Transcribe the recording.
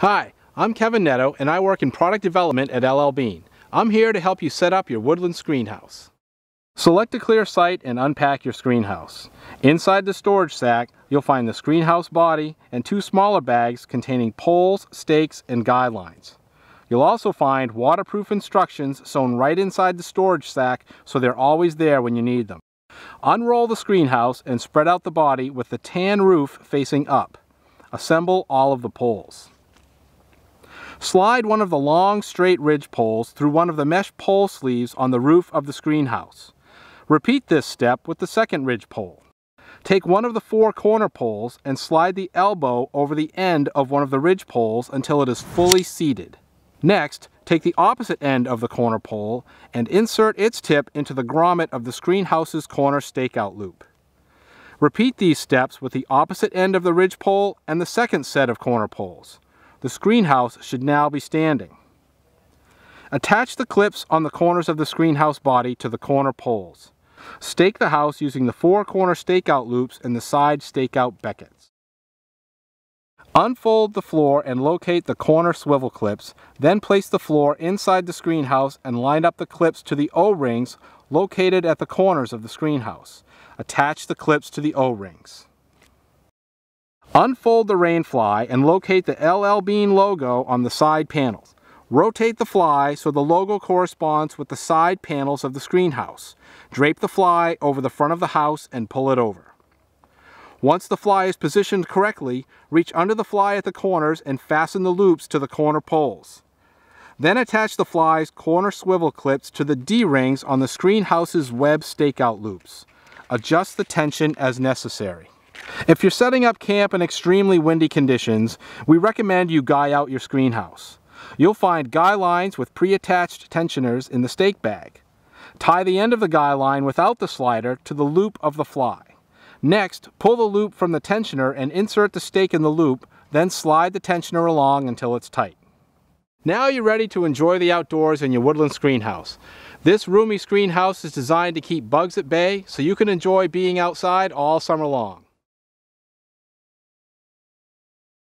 Hi, I'm Kevin Netto and I work in product development at LL Bean. I'm here to help you set up your woodland screenhouse. Select a clear site and unpack your screenhouse. Inside the storage sack, you'll find the screenhouse body and two smaller bags containing poles, stakes, and guy lines. You'll also find waterproof instructions sewn right inside the storage sack so they're always there when you need them. Unroll the screenhouse and spread out the body with the tan roof facing up. Assemble all of the poles. Slide one of the long straight ridge poles through one of the mesh pole sleeves on the roof of the screenhouse. Repeat this step with the second ridge pole. Take one of the four corner poles and slide the elbow over the end of one of the ridge poles until it is fully seated. Next, take the opposite end of the corner pole and insert its tip into the grommet of the screenhouse's corner stakeout loop. Repeat these steps with the opposite end of the ridge pole and the second set of corner poles. The screenhouse should now be standing. Attach the clips on the corners of the screenhouse body to the corner poles. Stake the house using the four corner stakeout loops and the side stakeout beckets. Unfold the floor and locate the corner swivel clips, then place the floor inside the screenhouse and line up the clips to the O-rings located at the corners of the screenhouse. Attach the clips to the O-rings. Unfold the rain fly and locate the LL Bean logo on the side panels. Rotate the fly so the logo corresponds with the side panels of the screenhouse. Drape the fly over the front of the house and pull it over. Once the fly is positioned correctly, reach under the fly at the corners and fasten the loops to the corner poles. Then attach the fly's corner swivel clips to the D-rings on the screenhouse's web stakeout loops. Adjust the tension as necessary. If you're setting up camp in extremely windy conditions, we recommend you guy out your screenhouse. You'll find guy lines with pre-attached tensioners in the stake bag. Tie the end of the guy line without the slider to the loop of the fly. Next, pull the loop from the tensioner and insert the stake in the loop, then slide the tensioner along until it's tight. Now you're ready to enjoy the outdoors in your woodland screenhouse. This roomy screenhouse is designed to keep bugs at bay so you can enjoy being outside all summer long.